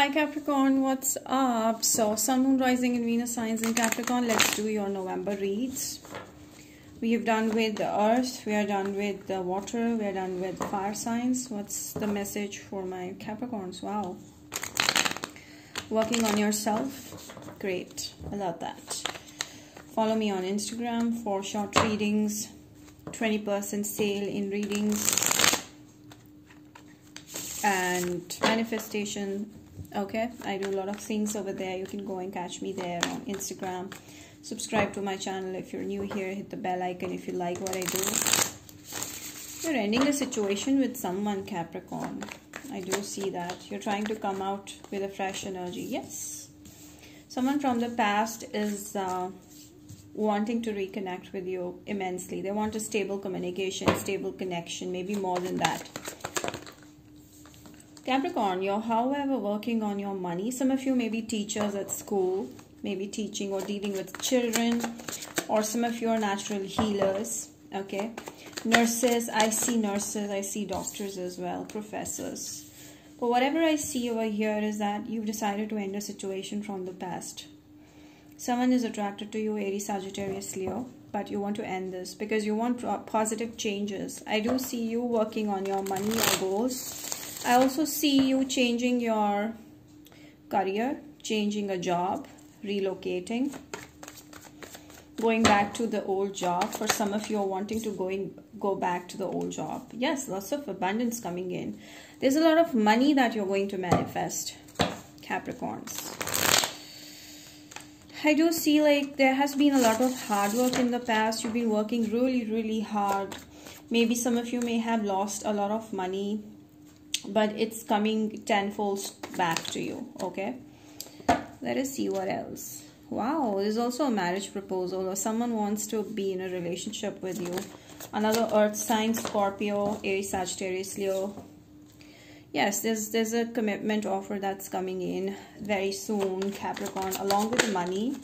Hi Capricorn, what's up? So, Sun, Moon, Rising, and Venus signs in Capricorn. Let's do your November reads. We have done with the Earth, we are done with the Water, we are done with Fire signs. What's the message for my Capricorns? Wow. Working on yourself. Great. I love that. Follow me on Instagram for short readings, 20% sale in readings, and manifestation okay i do a lot of things over there. You can go and catch me there on instagram. Subscribe to my channel if you're new here. Hit the bell icon if you like what i do. You're ending a situation with someone capricorn. I do see that. You're trying to come out with a fresh energy. Yes. Someone from the past is uh, wanting to reconnect with you immensely. They want a stable communication stable connection maybe more than that Capricorn, you're however working on your money. Some of you may be teachers at school, maybe teaching or dealing with children, or some of you are natural healers. Okay, nurses, I see nurses, I see doctors as well, professors. But whatever I see over here is that you've decided to end a situation from the past. Someone is attracted to you, Aries, Sagittarius, Leo, but you want to end this because you want positive changes. I do see you working on your money or goals I also see you changing your career, changing a job, relocating, going back to the old job. For some of you are wanting to going go back to the old job. Yes, lots of abundance coming in. There's a lot of money that you're going to manifest, Capricorns. I do see like there has been a lot of hard work in the past. You've been working really, really hard. Maybe some of you may have lost a lot of money but it's coming tenfold back to you okay? Let us see what else. Wow there's also a marriage proposal. Or someone wants to be in a relationship with you another earth sign scorpio aries sagittarius leo. Yes there's there's a commitment offer that's coming in very soon capricorn along with the money.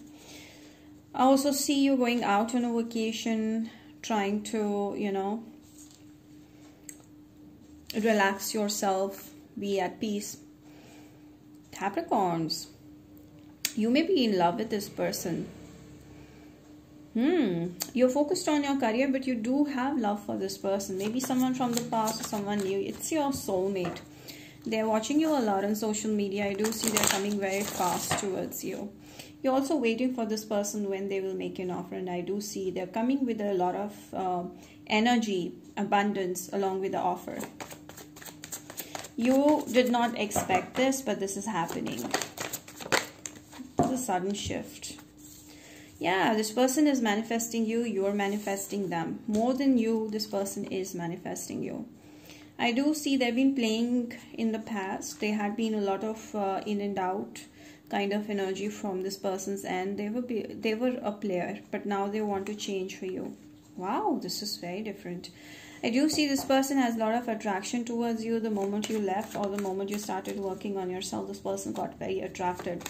I also see you going out on a vacation trying to you know relax yourself, be at peace. Capricorns, you may be in love with this person. Hmm, you're focused on your career, but you do have love for this person. Maybe someone from the past or someone new. It's your soulmate. They're watching you a lot on social media. I do see they're coming very fast towards you. You're also waiting for this person when they will make an offer, and I do see they're coming with a lot of uh, energy, abundance along with the offer. You did not expect this, but this is happening. A sudden shift. Yeah, this person is manifesting you, you're manifesting them. More than you, this person is manifesting you. I do see they've been playing in the past. There had been a lot of uh, in and out kind of energy from this person's end. They were they were a player, but now they want to change for you. Wow, this is very different. I do see this person has a lot of attraction towards you the moment you left or the moment you started working on yourself. This person got very attracted.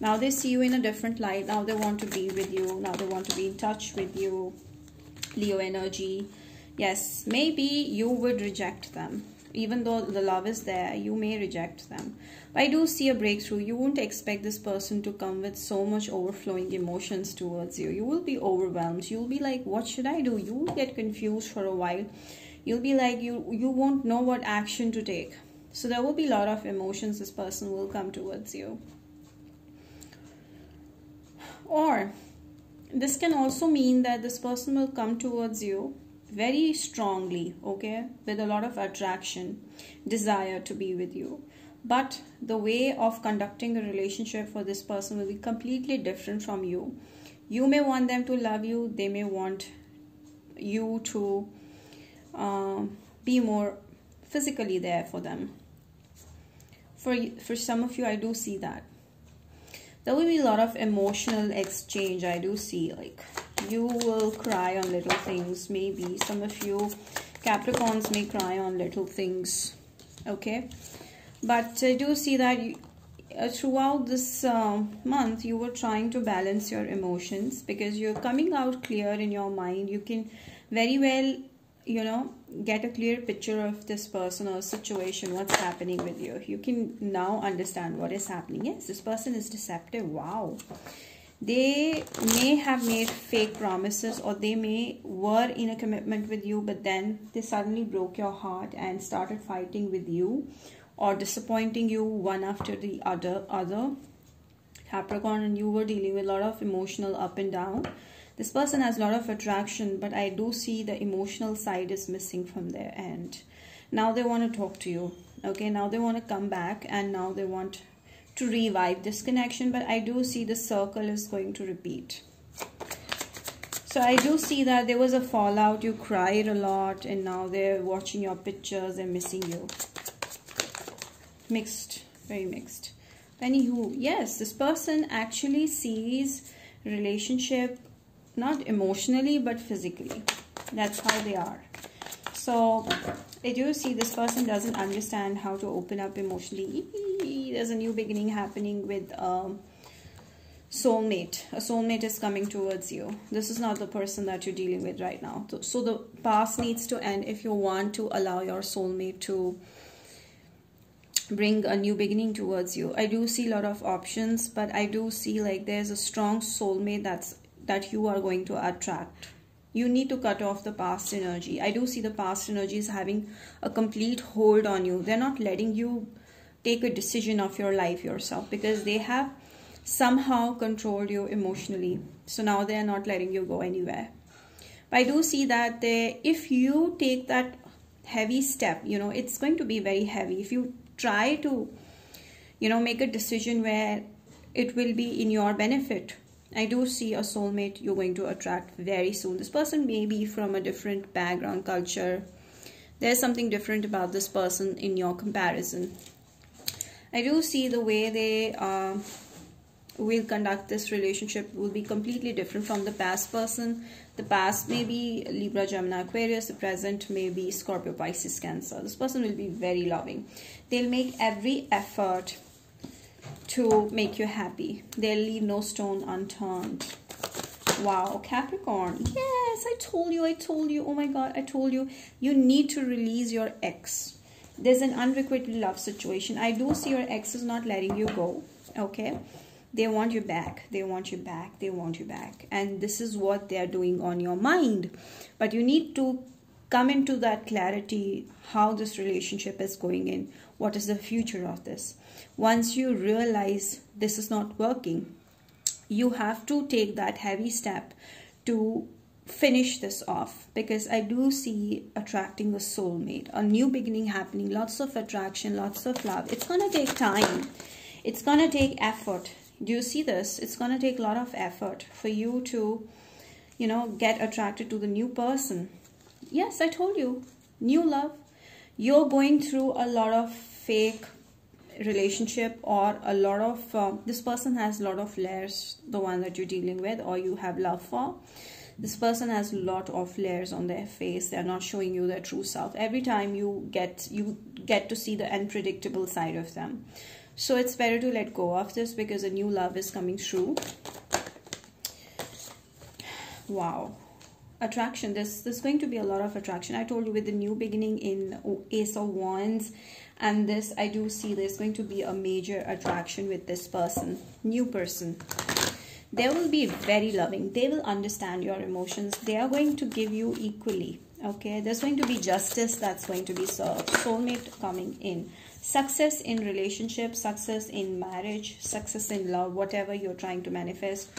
Now they see you in a different light. Now they want to be with you. Now they want to be in touch with you. Leo energy. Yes, maybe you would reject them even though the love is there, you may reject them. But I do see a breakthrough. You won't expect this person to come with so much overflowing emotions towards you. You will be overwhelmed. You'll be like, what should I do? You will get confused for a while. You'll be like, you, you won't know what action to take. So there will be a lot of emotions this person will come towards you. Or this can also mean that this person will come towards you very strongly, okay, with a lot of attraction, desire to be with you. But the way of conducting a relationship for this person will be completely different from you. You may want them to love you, they may want you to uh, be more physically there for them. For, for some of you, I do see that. There will be a lot of emotional exchange, I do see, like you will cry on little things. Maybe some of you capricorns may cry on little things. Okay? But i do see that you, uh, throughout this uh, month you were trying to balance your emotions because you're coming out clear in your mind. You can very well you know get a clear picture of this person or situation what's happening with you. You can now understand what is happening. Yes this person is deceptive. Wow they may have made fake promises or they may were in a commitment with you but then they suddenly broke your heart and started fighting with you or disappointing you one after the other other. Capricorn and you were dealing with a lot of emotional up and down. This person has a lot of attraction but i do see the emotional side is missing from their end. Now they want to talk to you okay? Now they want to come back and now they want to revive this connection but I do see the circle is going to repeat. So I do see that there was a fallout. You cried a lot and now they're watching your pictures. And missing you. Mixed. Very mixed. Anywho yes this person actually sees relationship not emotionally but physically. That's how they are so I do see this person doesn't understand how to open up emotionally. There's a new beginning happening with um, soulmate. A soulmate is coming towards you. This is not the person that you're dealing with right now. So, so the past needs to end if you want to allow your soulmate to bring a new beginning towards you. I do see a lot of options but i do see like there's a strong soulmate that's that you are going to attract you need to cut off the past energy. I do see the past energy is having a complete hold on you. They're not letting you take a decision of your life yourself because they have somehow controlled you emotionally. So now they are not letting you go anywhere. But i do see that they if you take that heavy step you know it's going to be very heavy. If you try to you know make a decision where it will be in your benefit i do see a soulmate you're going to attract very soon this person may be from a different background culture there's something different about this person in your comparison I do see the way they uh, will conduct this relationship will be completely different from the past person. The past may be Libra, Gemini, Aquarius. The present may be Scorpio, Pisces, Cancer. This person will be very loving. They'll make every effort to make you happy. They'll leave no stone unturned. Wow, Capricorn. Yes, I told you, I told you. Oh my God, I told you. You need to release your ex there's an unrequited love situation i do see your ex is not letting you go okay they want you back they want you back they want you back and this is what they are doing on your mind but you need to come into that clarity how this relationship is going in what is the future of this once you realize this is not working you have to take that heavy step to finish this off because I do see attracting a soulmate, a new beginning happening, lots of attraction, lots of love. It's going to take time. It's going to take effort. Do you see this? It's going to take a lot of effort for you to, you know, get attracted to the new person. Yes, I told you. New love. You're going through a lot of fake relationship or a lot of uh, this person has a lot of layers the one that you're dealing with or you have love for. This person has a lot of layers on their face. They're not showing you their true self. Every time you get you get to see the unpredictable side of them. So it's better to let go of this because a new love is coming through. Wow attraction. There's there's going to be a lot of attraction. I told you with the new beginning in ace of wands and this i do see there's going to be a major attraction with this person new person. They will be very loving. They will understand your emotions. They are going to give you equally okay? There's going to be justice that's going to be served. Soulmate coming in. Success in relationship success in marriage success in love whatever you're trying to manifest.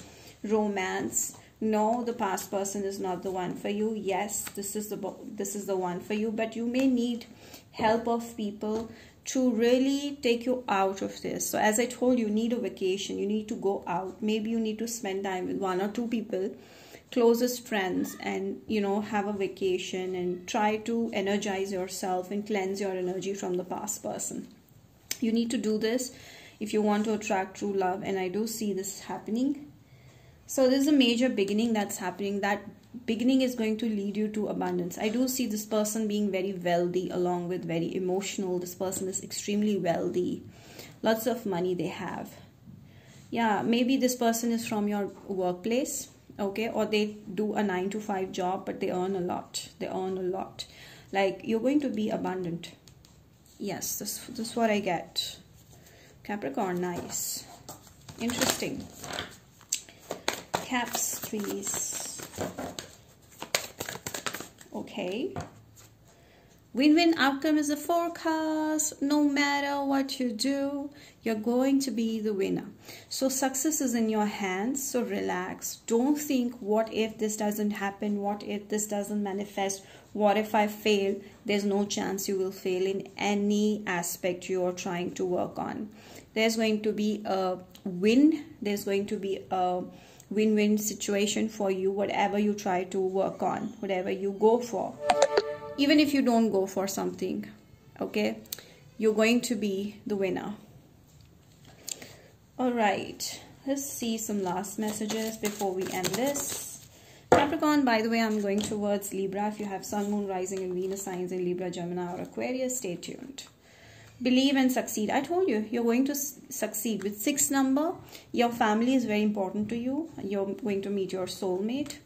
Romance no the past person is not the one for you yes this is the this is the one for you but you may need help of people to really take you out of this. So as I told you, you need a vacation. You need to go out. Maybe you need to spend time with one or two people, closest friends, and you know, have a vacation and try to energize yourself and cleanse your energy from the past person. You need to do this if you want to attract true love, and I do see this happening. So there's a major beginning that's happening. That beginning is going to lead you to abundance. I do see this person being very wealthy along with very emotional. This person is extremely wealthy. Lots of money they have. Yeah maybe this person is from your workplace okay? Or they do a 9 to 5 job but they earn a lot. They earn a lot. Like you're going to be abundant. Yes this, this is what i get. Capricorn nice. Interesting caps please okay Win-win outcome is a forecast. No matter what you do, you're going to be the winner. So success is in your hands. So relax. Don't think, what if this doesn't happen? What if this doesn't manifest? What if I fail? There's no chance you will fail in any aspect you are trying to work on. There's going to be a win. There's going to be a win-win situation for you, whatever you try to work on, whatever you go for. Even if you don't go for something okay you're going to be the winner. All right let's see some last messages before we end this. Capricorn by the way i'm going towards libra. If you have sun moon rising and venus signs in libra gemini or aquarius stay tuned believe and succeed. I told you you're going to succeed with six number. Your family is very important to you. You're going to meet your soulmate.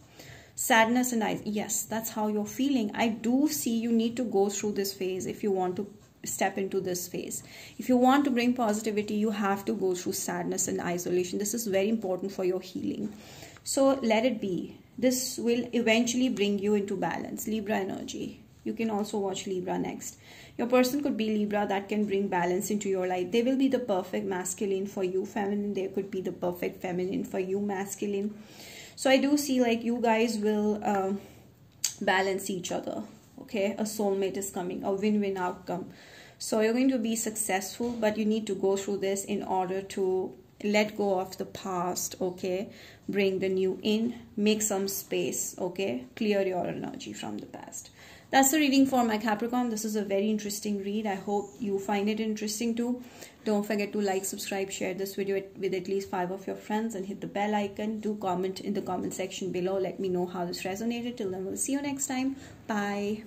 Sadness and eyes yes that's how you're feeling. I do see you need to go through this phase if you want to step into this phase. If you want to bring positivity you have to go through sadness and isolation. This is very important for your healing. So let it be. This will eventually bring you into balance. Libra energy you can also watch libra next. Your person could be libra that can bring balance into your life. They will be the perfect masculine for you. Feminine they could be the perfect feminine for you masculine. So i do see like you guys will um, balance each other okay? A soulmate is coming a win-win outcome. So you're going to be successful but you need to go through this in order to let go of the past okay? Bring the new in make some space okay? Clear your energy from the past that's the reading for my Capricorn. This is a very interesting read. I hope you find it interesting too. Don't forget to like, subscribe, share this video with at least five of your friends and hit the bell icon. Do comment in the comment section below. Let me know how this resonated. Till then, we'll see you next time. Bye.